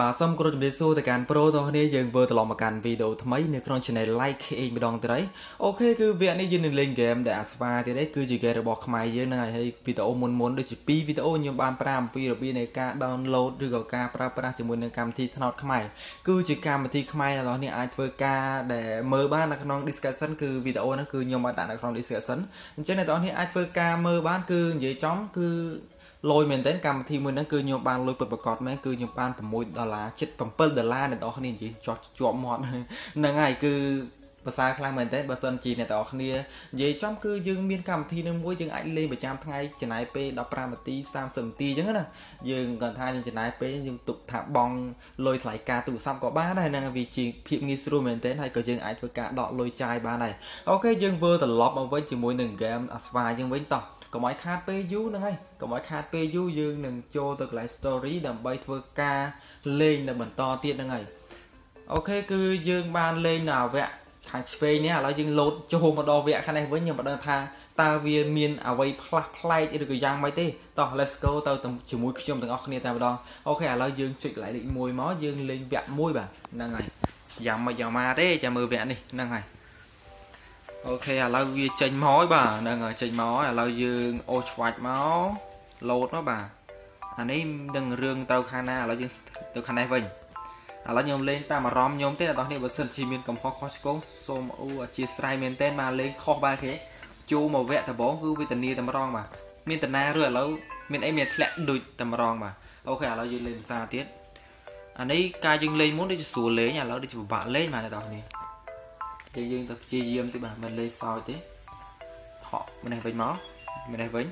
បាទសូមគោរពជំរាបសួរទៅកាន់ប្រូទាំងគ្នាយើងវិលត្រឡប់មកកាន់វីដេអូថ្មីនៅក្នុង Channel Like KH ម្ដងទៀតហើយអូខេគឺវគ្គនេះយើងនឹងលេងហ្គេមដែលអាស្វាទៀតហើយគឺជាហ្គេមរបស់ខ្មែរយើងហ្នឹងហើយហើយវីដេអូមុនមុនដូចជា2វីដេអូខ្ញុំបានប្រាប់អំពីរបៀបនៃការ download ឬក៏ការប្រើប្រាស់ជាមួយនឹងកម្មវិធីថ្នោតខ្មែរគឺជាកម្មវិធីខ្មែរដែលអ្នកអាចធ្វើការដែលមើលបាននៅក្នុង discussion គឺវីដេអូហ្នឹងគឺខ្ញុំបានដាក់នៅក្នុង discussion អញ្ចឹងអ្នកនរគ្នាអាចធ្វើការមើលបានគឺនិយាយចំគឺ លុយមែនតើកម្មវិធីមួយហ្នឹងគឺខ្ញុំបានលុយពិតប្រាកដមែនគឺខ្ញុំបាន6ដុល្លារជិត7ដុល្លារអ្នកនរគ្នានិយាយចោះជាប់មាត់ហ្នឹងហើយគឺភាសាខ្លះមែនទេបើសិនជាអ្នកទាំងអស់គ្នានិយាយចំគឺយើងមានកម្មវិធីនឹងមួយយើងអាចលេងប្រចាំថ្ងៃចំណាយពេល15នាទី30នាទីអញ្ចឹងណាយើងគាត់ថាយើងចំណាយពេលយើងទុកថាបងលុយថ្លៃការទូរស័ព្ទក៏បានដែរហ្នឹងវាជាភាពងាយស្រួលមែនទេហើយក៏យើងអាចធ្វើការដកលុយចាយបានដែរអូខេយើងវិលត្រឡប់មកវិញជាមួយនឹង game អាស្វាយើងវិញតោះ កុំឲ្យខាតពេលយូរហ្នឹងហើយកុំឲ្យខាតពេលយូរយើងនឹងចូលទៅកន្លែង story ដើម្បីធ្វើការលេងនៅបន្តទៀតហ្នឹងហើយអូខេគឺយើងបានលេងនៅវគ្គខាងឆ្វេងនេះឥឡូវយើងលោតចូលមកដល់វគ្គខាងនេះវិញខ្ញុំមិនដឹងថាតើវាមានអ្វីផ្លាស់ប្លែកឬក៏យ៉ាងម៉េចទេតោះ let's go ទៅជាមួយខ្ញុំទាំងអស់គ្នាតែម្ដងអូខេឥឡូវយើងចុចកន្លែងលេខ1មកយើងលេងវគ្គ1បាទហ្នឹងហើយយ៉ាងម៉េចយ៉ាងម៉ាទេចាំមើលវគ្គនេះហ្នឹងហើយ អូខេឥឡូវវាចេញមកហើយបាទហ្នឹងហើយចេញមកហើយឥឡូវយើងអូសឆ្វាច់មកលោតមកបាទអានេះនឹងរឿងទៅខាងណាឥឡូវយើងទៅខាងនេះវិញឥឡូវខ្ញុំលេងតាមអារម្មណ៍ខ្ញុំទេអ្នកនរគ្នាបើសិនជាមានកំហុសខុសឆ្គងសូមអូអធិស្ឋានមែនទែនមកលេងខុសបាទគេជួមកវគ្គដំបងគឺវេទនាតែម្ដងបាទមានតាណាឬឥឡូវមានអីមានធ្លាក់ដូចតែម្ដងបាទអូខេឥឡូវយើងលេងភាសាទៀតអានេះការយើងលេងមុនដូចជាស្រួលលេងឥឡូវដូចជាពិបាកលេងបាទអ្នកនរគ្នា តែយើងទៅព្យាយាមទេបាទមិនលេងសោចទេថក់ម្នេះវិញមកម្នេះវិញ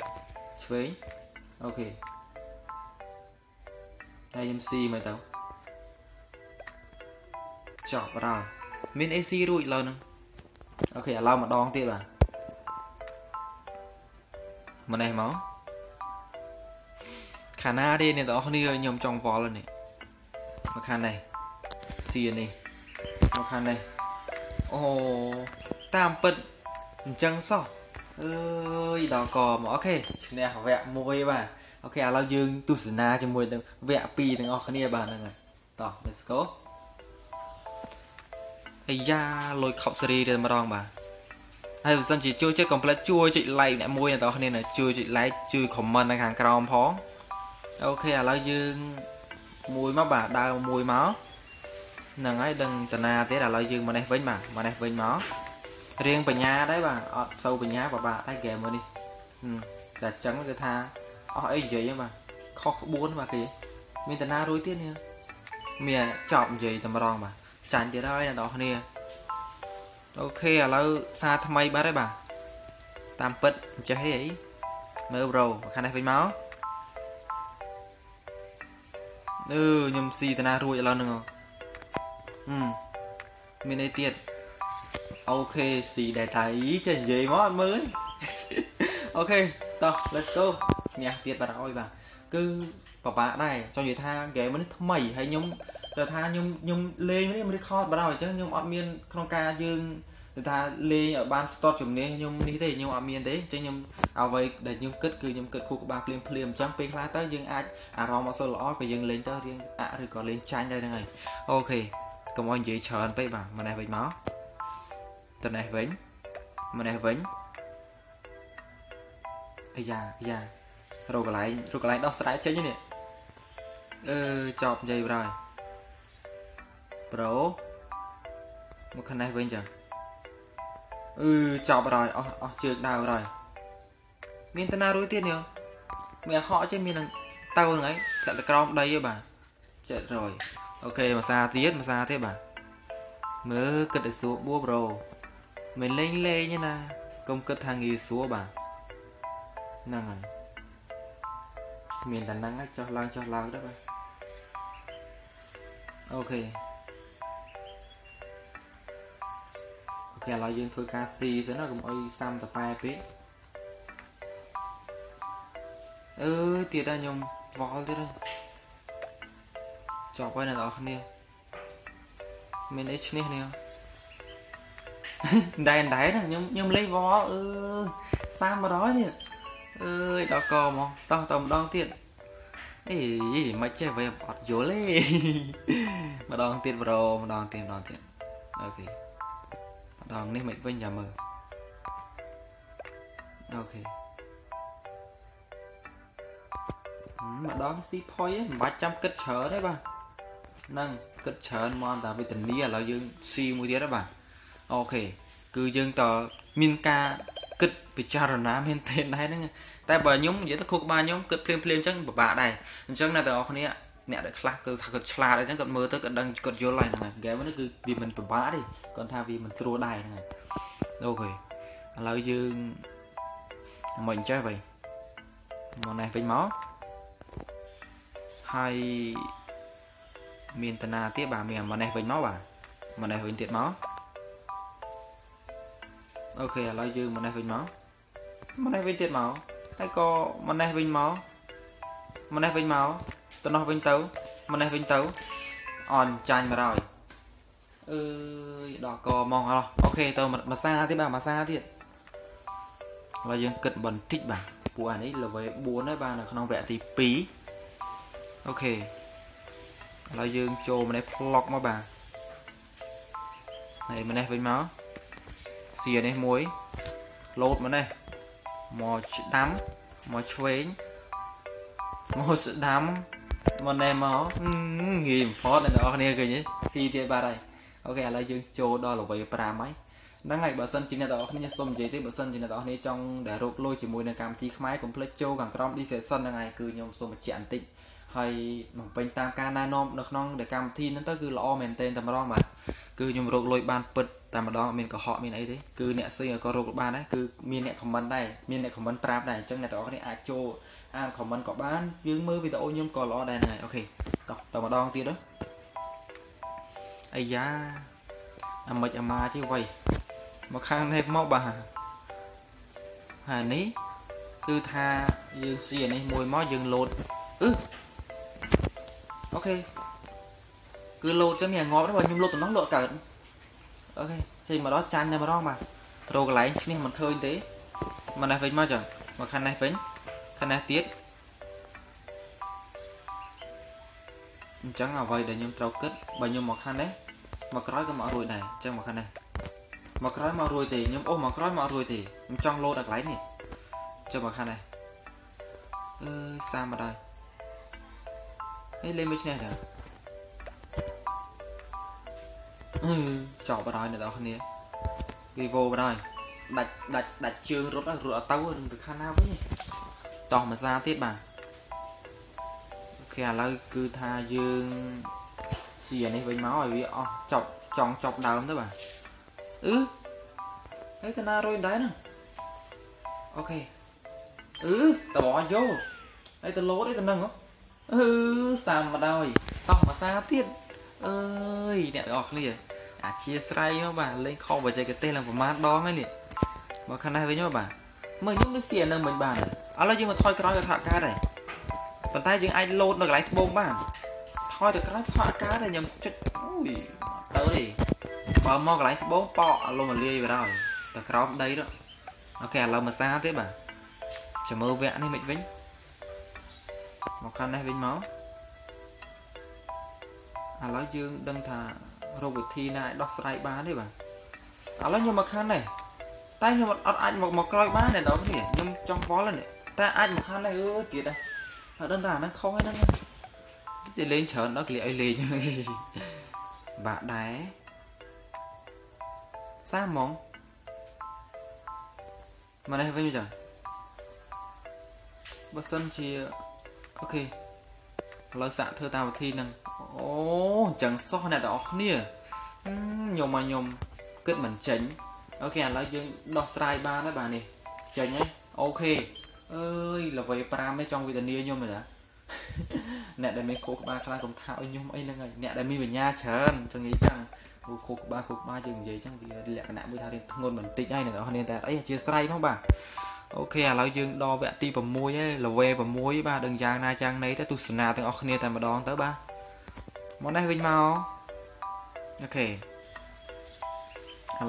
ឆ្វេងអូខេហើយខ្ញុំស៊ីមកទៅចប់ហើយមាន AC រួចឡើយហ្នឹងអូខេឥឡូវម្ដងទៀតបាទម្នេះមកខាងណាទេអ្នកទាំងអស់គ្នាខ្ញុំចង់វល់នេះមកខាងនេះស៊ីនេះមកខាងនេះ អូតាមពិតអញ្ចឹងសោះអើយដល់កមកអូខេឈ្នះវគ្គ1បាទអូខេឥឡូវយើងទស្សនាជាមួយនឹងវគ្គ2ទាំងអស់គ្នាបាទហ្នឹងហើយតោះ let's go អាយ៉ាលុយខប់សេរីរៀនម្ដងបាទហើយបើសិនជាជួយចិត្តកុំភ្លេចជួយចុច like អ្នកមួយអ្នកទាំងអស់គ្នាជួយចុច like ជួយ comment នៅខាងក្រោមផងអូខេឥឡូវយើងមួយមកបាទដើរមួយមក ហ្នឹងហើយដឹងតាណាទៀតឥឡូវយើងមកនេះវិញបាទមកនេះវិញមករៀងបញ្ញាដែរបាទអត់សូវបញ្ញាពិបាកដែរហ្គេមមួយនេះតែអញ្ចឹងគឺថាអស់អីនិយាយហ្នឹងបាទខុសក្បួនបាទគេមានតាណារួយទៀតនេះមានចប់និយាយតែម្ដងបាទចាញ់ទៀតហើយអ្នកនរគ្នាអូខេឥឡូវសារថ្មីបាត់ហើយបាទតាមពិតអញ្ចេះហីអីមើលប្រូខាងនេះវិញមកអឺខ្ញុំស៊ីតាណារួចឥឡូវហ្នឹង មានអីទៀតអូខេស៊ីដែលថៃចេះនិយាយមកអត់មើលអូខេតោះ let's go ឈ្នះទៀតបាត់ហើយបាទគឺបបាក់ដែរចង់និយាយថា game នេះថ្មីហើយខ្ញុំទៅថាខ្ញុំខ្ញុំលេងនេះមិន record បាត់ហើយអញ្ចឹងខ្ញុំអត់មានក្នុងការយើងទៅថាលេងឲ្យបាន start ជំនាញខ្ញុំនេះទេខ្ញុំអត់មានទេអញ្ចឹងខ្ញុំអ្វីដែលខ្ញុំគិតគឺខ្ញុំគិតខួរក្បាលភ្លាមភ្លាមអញ្ចឹងពេលខ្លះទៅយើងអាចអារម្មណ៍អត់សូវល្អក៏យើងលេងទៅរៀងអឬក៏លេងចាញ់ដែរហ្នឹងហើយអូខេ កុំឲ្យនិយាយច្រើនពេកបាទម្នេះវិញមកទៅនេះវិញម្នេះវិញអាយ៉ាអាយ៉ារកកន្លែងរកកន្លែងដោះស្រាយចេញនេះអឺចប់និយាយប្រហើយប្រូមកខាងនេះវិញចាអឺចប់ហើយអស់អស់ជើងដើរហើយមានតាណារួយទៀតនេះមានហក់ចេះមាននឹងទៅហ្នឹងហើយធ្លាក់ទៅក្រោមដីហ៎បាទ700 អូខេមួយសាទៀតមួយសាទៀតបាទមើលគិតឲ្យស្រួលបួប្រូមិនលេងលេងទេណាកុំគិតថាងាយស្រួលបាទហ្នឹងហើយមានតែហ្នឹងចុះឡើងចុះឡើងទៅបាទអូខេអូខេឥឡូវយើងធ្វើការស៊ីសិនណាកុំអុយសាំតប៉ែពេកអឺទៀតដែរខ្ញុំវល់ទៀតហើយ ចប់ហើយអ្នកនរគ្នាមានអីឈ្នះនេះដែរដែរខ្ញុំខ្ញុំលេងវល់អឺ300នេះអើយដល់កមកតោះតម្ដងទៀតអេមិនចេះវិញអត់យល់ទេម្ដងទៀតប្រូម្ដងទៀតម្ដងទៀតអូខេម្ដងនេះមិនវិញចាំមើលអូខេម្ដងស៊ីផុយមិនបាច់ចាំគិតច្រើនទេបាទហ្នឹងគិតច្រើនមកតែវេទនាឥឡូវយើងស៊ីមួយទៀតបាទអូខេគឺយើងតមានការគិតពិចារណាមែនទេដែរហ្នឹងតែបើខ្ញុំនិយាយទៅខួរក្បាលខ្ញុំគិតភ្លាមភ្លាមអញ្ចឹងពិបាកដែរអញ្ចឹងអ្នកទាំងអស់គ្នាអ្នកដែលខ្លះគឺថាគាត់ឆ្លាតអញ្ចឹងគាត់មើលទៅគាត់ដឹងគាត់យល់ហើយហ្នឹងហើយហ្គេមនេះគឺវាមិនពិបាកទេគាត់ថាវាមិនស្រួលដែរហ្នឹងហើយអូខេឥឡូវយើងមិនចេះវិញមកនេះវិញមកហើយ មានតាណាទៀតបាទមានមកនេះវិញមកបាទមកនេះវិញទៀតមកអូខេឥឡូវយើងមកនេះវិញមកមកនេះវិញទៀតមកហើយក៏មកនេះវិញមកមកនេះវិញមកទៅនោះវិញទៅមកនេះវិញទៅអនចាញ់មកហើយអើយដល់កមកអស់អូខេទៅមួយសាទៀតបាទមួយសាទៀតឥឡូវយើងគិតបន្តិចបាទពួកអានេះ level 4ហើយបាទនៅក្នុងវគ្គទី2អូខេ ឥឡូវយើងចូលម្នេះ vlog មកបាទហើយម្នេះវិញមកសៀនេះមួយលោតម្នេះមកស្ដាំមកឆ្វេងមកស្ដាំមកណែមកងាយបំផុតអ្នកនរគ្នាឃើញទេស៊ីទៀតបាទហើយអូខេឥឡូវយើងចូលដល់ល្វី5ហើយហ្នឹងហើយបើសិនជាអ្នកនរគ្នាសុំនិយាយទេបើសិនជាអ្នកនរគ្នាចង់ដែលរកលុយជាមួយនឹងកម្មវិធីខ្មែរកុំភ្លេចចូលខាងក្រោម description ហ្នឹងហើយគឺខ្ញុំសូមបញ្ជាក់បន្តិច ហើយបំពេញតាមការណែនាំនៅក្នុងកម្មវិធីហ្នឹងទៅគឺល្អមែនទែនតែម្ដងបាទគឺខ្ញុំរកលុយបានពិតតែម្ដងអត់មានកុហកមានអីទេគឺអ្នកស៊ីក៏រកបានដែរគឺមានអ្នកខមមិនដែរមានអ្នកខមមិនប្រាប់ដែរអញ្ចឹងអ្នកទាំងអស់គ្នាអាចចូលអានខមមិនក៏បានយើងមើលវីដេអូខ្ញុំក៏ល្អដែរហ្នឹងហើយអូខេតោះតម្ដងទៀតទៅអាយ៉ាអាមិនអាម៉ាជិះវៃមកខាងនេះមកបាទហើយនេះគឺថាយើងស៊ីអានេះមួយមកយើងលោតអឺ អូខេគឺលោតចឹងមានងាប់ដែរបើខ្ញុំលោតតំណោះលោតកើតអូខេចេញមកដល់ចាញ់តែម្ដងបាទរកកន្លែងឈ្នះមិនឃើញទេមកនេះវិញមកចុះមកខាងនេះវិញខាងនេះទៀតអញ្ចឹងអ្វីដែលខ្ញុំត្រូវគិតបើខ្ញុំមកខាងនេះមកក្រោយក៏មករួចដែរអញ្ចឹងមកខាងនេះមកក្រោយមករួចទេខ្ញុំអូសមកក្រោយមករួចទេខ្ញុំចង់លោតដល់កន្លែងនេះចុះមកខាងនេះអឺសាមមកដែរ អេលេងមិនឈ្នះដែរអឺចប់បណ្ដោយអ្នកនរគ្នា Vivo បណ្ដោយដាច់ដាច់ដាច់ជើងរត់រត់អត់ទៅនឹងទៅខាងណាវិញតោះមួយសាទៀតបាទអូខេឥឡូវគឺថាយើងស៊ីអានេះវិញមកឲ្យវាអស់ចប់ចង់ចប់ដើមទៅបាទអឺហើយតាណារុយដែរហ្នឹងអូខេអឺតបយកហើយទៅលោតអីទៅនឹង អឺសាមមកដោយតោះមួយសាទៀតអើយអ្នកទាំងអស់គ្នាអធិស្ឋានមកបាទលេងខុសបច្ចេកទេសឡើងប្រមាណដងហើយនេះមកខាងនេះវិញមកបាទមើលខ្ញុំនេះសៀនឹងមិនបានឥឡូវយើងមកថយក្រោយទៅថាកើតហើយប៉ុន្តែយើងអាចលោតនៅកន្លែងត្បូងបានថយទៅក្រោយផាក់កើតហើយខ្ញុំចុចអូយទៅទេបើមកកន្លែងត្បូងប៉អលំលាយទៅដល់ទៅក្រោមដីទៅអូខេឥឡូវមកសាទេបាទចាំមើលវគ្គនេះមិនវិញ មកខាងនេះវិញមកឥឡូវយើងដឹងថារកវិធីណាឲ្យដោះស្រាយបានទេបាទឥឡូវខ្ញុំមកខាងនេះតែខ្ញុំអត់អាចមកមកក្រោយបានទេដល់គ្នាខ្ញុំចង់វល់នេះតែអាចមកខាងនេះអឺទៀតដែរអត់ដឹងថាអាហ្នឹងខុសហ្នឹងតែលេងច្រើនដល់ក្លៀកឲ្យលេងបាក់ដែរសាហ្មងមកនេះវិញចាបើសិនជា អូខេឥឡូវសាកធ្វើតាមវិធីហ្នឹងអូអញ្ចឹងសោះអ្នកទាំងអស់គ្នាខ្ញុំមកខ្ញុំគិតមិនចេញ OK ឥឡូវយើងដោះស្រាយបានហើយបាទនេះចេញហើយ OK អើយ level 5នេះចង់វេទនាខ្ញុំទេអ្នកដែលមានខួរក្បាលខ្លះកុំថាឲ្យខ្ញុំអីហ្នឹងហើយអ្នកដែលមានបញ្ញាច្រើនចឹងនិយាយចឹងខួរក្បាលខួរក្បាលយើងនិយាយចឹងវាលក្ខណៈមួយថារៀនធ្ងន់បន្តិចហើយអ្នកទាំងអស់គ្នាតែអីអធ្យាស្រ័យផងបាទ OK ឥឡូវយើងដល់វគ្គទី6ហើយ level 6បាទដឹងយ៉ាងណាយ៉ាងណីទៅទស្សនាទាំងអស់គ្នាតែម្ដងទៅបាទមកនេះវិញមកអូខេឥ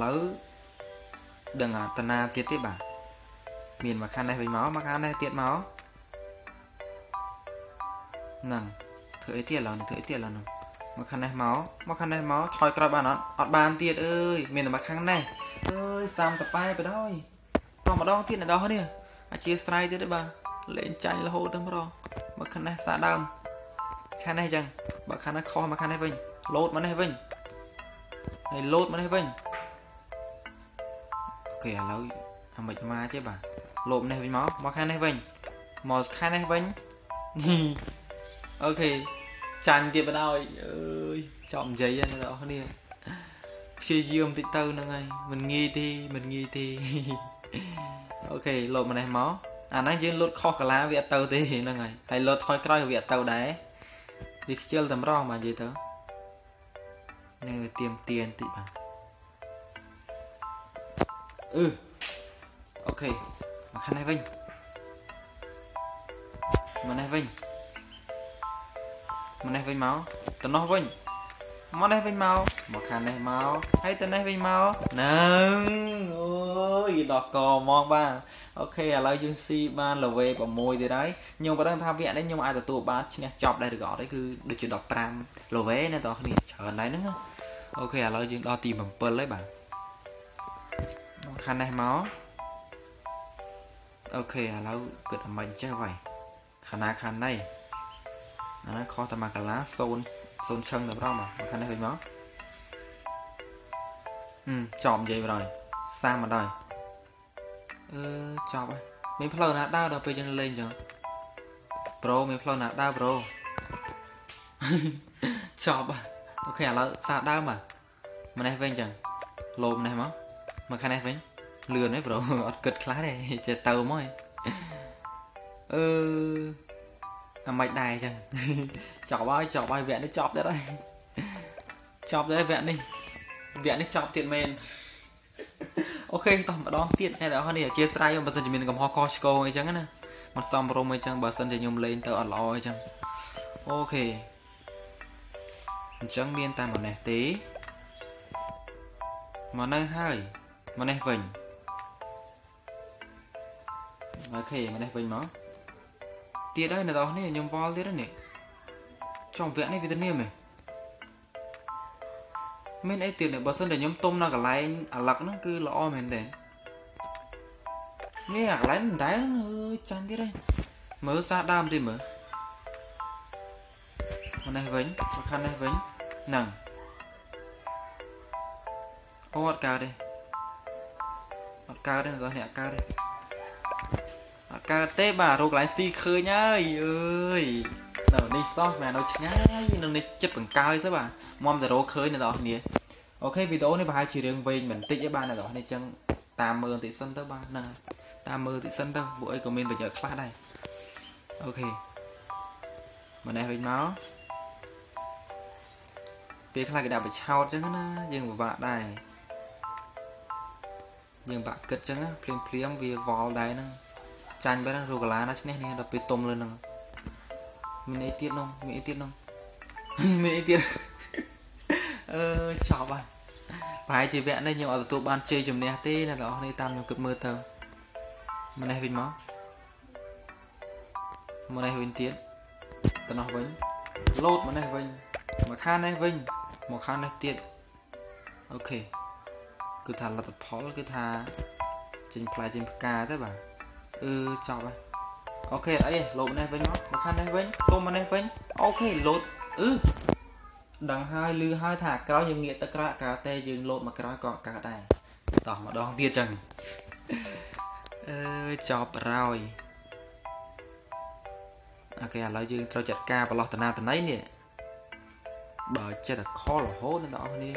ឡូវដឹងតាណាទៀតទេបាទមានមកខាងនេះវិញមកមកខាងនេះទៀតមកហ្នឹងធ្វើអីទៀតឡើយធ្វើអីទៀតឡើយហ្នឹងមកខាងនេះមកមកខាងនេះមកថយក្រោយបានអត់អត់បានទៀតអើយមានតែមកខាងនេះអើយសាំតប៉ែបដ ாய் តម្ដងទៀតដល់នេះអធិស្ឋានទៀតទេបាទលេងចាញ់រហូតទៅម្ដងមកខាងនេះសាដើមខាងនេះអញ្ចឹងបើខាងនេះខុសមកខាងនេះវិញលោតមកនេះវិញហើយលោតមកនេះវិញអូខេឥឡូវអាមិនមកទេបាទលោតនេះវិញមកមកខាងនេះវិញមកខាងនេះវិញអូខេចាញ់ទៀតបណ្ដោយអើយចំនិយាយណាបងប្អូនព្យាយាមតិចទៅហ្នឹងហើយមិនងាយទេមិនងាយទេ អូខេលោតម្នេះមកអាហ្នឹងយើងលោតខុសកាឡាវាអត់ទៅទេហ្នឹងហើយហើយលោតថយក្រោយវាអត់ទៅដែរវាខ្ជិលតែម្ដងបាទនិយាយទៅនៅទៀមទៀនតិចបាទអឺអូខេមកខាងនេះវិញមកនេះវិញមកនេះវិញមកទៅនោះវិញមកនេះវិញមកមកខាងនេះមកហើយទៅនេះវិញមកនឹងអូ យដោះកមកបាទ OK ឥឡូវយើងស៊ីបាន level 6ទៀតហើយខ្ញុំមិនដឹងថាវគ្គនេះខ្ញុំអាចទទួលបានឈ្នះចប់ដែរឬក៏អត់ទេគឺដូចជា15 level ណាតោះគ្នាច្រើនដែរហ្នឹង OK ឥឡូវយើងដល់ទី7ហើយបាទមកខាងនេះមក OK ឥឡូវគិតអាមិនចេះវ៉ៃខាងណាខាងណីអាហ្នឹងខុសតែមួយកន្លា0 0ឆឹងតែម្ដងបាទមកខាងនេះវិញមកហឹមចប់និយាយបណ្ដោយសាមបណ្ដោយ អឺចប់ហើយមានផ្លូវណាដើរដល់ពេលយើងលេងចឹងប្រូមានផ្លូវណាដើរប្រូចប់អូខេឥឡូវសាដើមបាទម្នេះវិញចឹងលោម្នេះមកមកខាងនេះវិញលឿនទេប្រូអត់គិតខ្លះទេចេះទៅមកអឺអាមិនដែរអញ្ចឹងចប់ហើយចប់ហើយវគ្គនេះចប់ទៀតហើយចប់ដែរវគ្គនេះវគ្គនេះចប់ទៀតមែន អូខេតោះម្ដងទៀតអ្នកទាំងអស់នេះអធិស្ឋានបើសិនជាមានកំហុសខុសឆ្គងអីចឹងណាមិនសមរម្យអីចឹងបើសិនជាខ្ញុំលេងទៅអត់ល្អអីចឹងអូខេអញ្ចឹងមានតែម្នេះទេមកនៅហើយម្នេះវិញអូខេម្នេះវិញមកទៀតហើយអ្នកនរនេះខ្ញុំវល់ទៀតនេះចំវគ្គនេះវាទៅនាម មានអីទៀតបើសិនតែខ្ញុំទុំនៅកន្លែងអាឡឹកហ្នឹងគឺល្អមែនទេនេះអាកន្លែងមិនដែលអើយចាញ់ទៀតហើយមើលសាដើមទៀតមើលមកនេះវិញមកខាងនេះវិញហ្នឹងអូអត់កើតទេអត់កើតទេបងប្អូនអ្នកកើតទេកើតទេបាទរកកន្លែងស៊ីឃើញហើយអើយ នៅនេះសោះមែននៅឆ្ងាយនៅនេះចិត្តកង្កើយទៅបាទមុំតែរកឃើញអ្នកនរគ្នាអូខេវីដេអូនេះប្រហែលជារឿងវែងបន្តិចឯបាទអ្នកនរគ្នាចឹងតាមមើលបន្តិចសិនទៅបាទហ្នឹងតាមមើលបន្តិចសិនទៅពួកអីក៏មានប្រយោជន៍ខ្លះដែរអូខេម្នេះវិញមកពេលខ្លះគេដាក់បិឆោតចឹងណាយើងពិបាកដែរយើងបាក់គិតចឹងណាភ្លាមភ្លាមវាវល់ដែរហ្នឹងចាញ់បែររូកាឡាណាឈ្នះនេះដល់ពេលទុំលើនឹង មានអីទៀតនោះមានអីទៀតនោះមានអីទៀតអឺចប់ហើយប្រហែលជាវគ្គនេះខ្ញុំអត់ទទួលបានជ័យជំនះទេអ្នកទាំងអស់គ្នាតាមខ្ញុំគិតមើលទៅម្នេះវិញមកម្នេះវិញទៀតទៅនោះវិញលោតម្នេះវិញមកខាងនេះវិញមកខាងនេះទៀតអូខេគឺថាលទ្ធផលគឺថាចេញផ្លែចេញផ្កាទៅបាទអឺចប់ហើយ អូខេអីលោតម្នេះវិញមកមកខាងនេះវិញទុំម្នេះវិញអូខេលោតអឺដឹងហើយលឺហើយថាក្រោយយើងងាកទៅក្រោយកាតែយើងលោតមកក្រោយក៏កើតដែរតោះម្ដងទៀតចឹងអឺចប់រយអូខេឥឡូវយើងត្រូវចាត់ការប្រឡោះតនាតន័យនេះបើចិត្តតែខលរហូតអ្នកនរគ្នា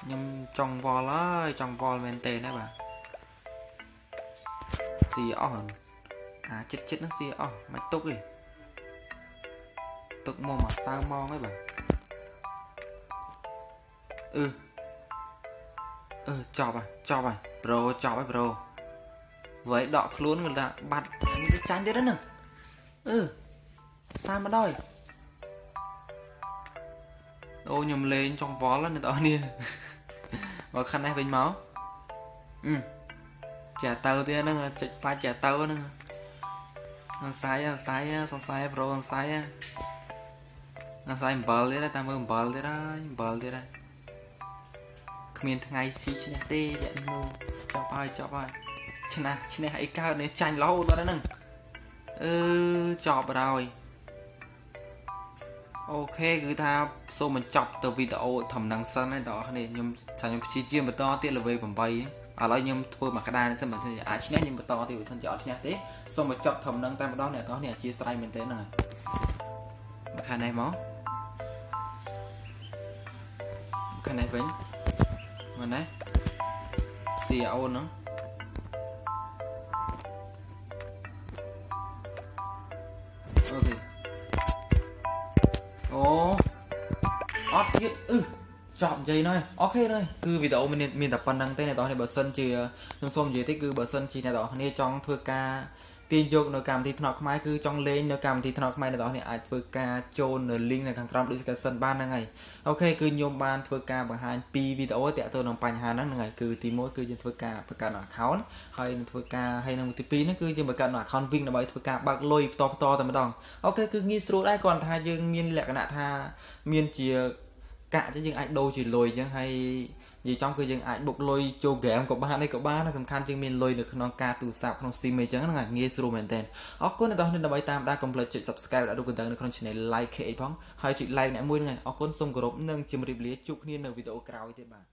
ខ្ញុំចង់វល់ហើយចង់វល់មែនទេណាបាទស៊ីអស់ អាចិត្តចិត្តហ្នឹងស៊ីអស់មិនទុកទេទុកមកមកសៅម៉ងឯងបាទអឺអឺចប់ហើយចប់ហើយប្រូចប់ហើយប្រូវ៉ៃដកខ្លួនគាត់ថាបាត់នេះចាញ់ទៀតហ្នឹងអឺសាមកដល់អូខ្ញុំលេងចង់វល់ណាអ្នកនរគ្នាមកខាងនេះវិញមកអឺចាទៅទៀតហ្នឹងចុចបាច់ចាទៅហ្នឹង សង្ស័យសង្ស័យសង្ស័យប្រូសង្ស័យសង្ស័យអំបិលទៀតតាមមើលអំបិលទៀតហើយអំបិលទៀតហើយគ្មានថ្ងៃស៊ីឈ្នះទេអ្នកនោះចប់ហើយចប់ហើយឈ្នះឈ្នះអីកើតនេះចាញ់រហូតដល់ហ្នឹងអឺចប់ហើយអូខេគឺថាសូមបញ្ចប់ទៅវីដេអូធំនឹងសិនហើយបងប្អូនខ្ញុំថាខ្ញុំព្យាយាមបន្តទៀត level 8 ឥឡូវខ្ញុំធ្វើមកក្តារនេះសិនបើអាចឈ្នះខ្ញុំបន្តទៀតបើសិនជាអត់ឈ្នះទេសូមបញ្ចប់ធំនឹងតែម្ដងអ្នកទាំងនេះអធិស្ឋានមែនទេហ្នឹងហើយមកខាងនេះមកខាងនេះវិញមកនេះ CEO ហ្នឹងអូខេអូអត់ទៀតអឺ ចប់និយាយហើយអូខេហើយគឺវីដេអូមានមានតែប៉ុណ្្នឹងទេអ្នកនរបើសិនជាខ្ញុំសូមនិយាយទេគឺបើសិនជាអ្នកនរគ្នាចង់ធ្វើការទាញយកនៅកម្មវិធីថ្នាក់ខ្មែរគឺចង់លេងនៅកម្មវិធីថ្នាក់ខ្មែរអ្នកនរគ្នាអាចធ្វើការចូលនៅ link នៅខាងក្រោម description បានហ្នឹងហើយអូខេគឺខ្ញុំបានធ្វើការបង្ហាញពីវីដេអូតាក់ទងនឹងបញ្ហាហ្នឹងហ្នឹងហើយគឺទី1គឺយើងធ្វើការបង្កើត account ហើយនឹងធ្វើការហើយនឹងទី2ហ្នឹងគឺយើងបង្កើត account Wing ដើម្បីធ្វើការបើកលុយបន្តបន្តតែម្ដងអូខេគឺងាយស្រួលដែរគ្រាន់តែថាយើងមានលក្ខណៈថាមានជា កាក់ចឹងយើងអាចដូរជាលុយចឹងហើយនិយាយចំគឺយើងអាចបុកលុយចូលហ្គេមក៏បានដែរក៏បានសំខាន់ជាងមានលុយនៅក្នុងការទូរស័ព្ទក្នុង SIM អីចឹងហ្នឹងងាយស្រួលមែនតើអរគុណអ្នកនរដើម្បីតាមដានកុំភ្លេចចុច Subscribe ដាក់រូបកណ្ដឹងនៅក្នុង Channel Like KA ផងហើយចុច Like អ្នកមួយហ្នឹងអរគុណសូមគោរពនិងជម្រាបលាជួបគ្នានៅវីដេអូក្រោយទៀតបាទ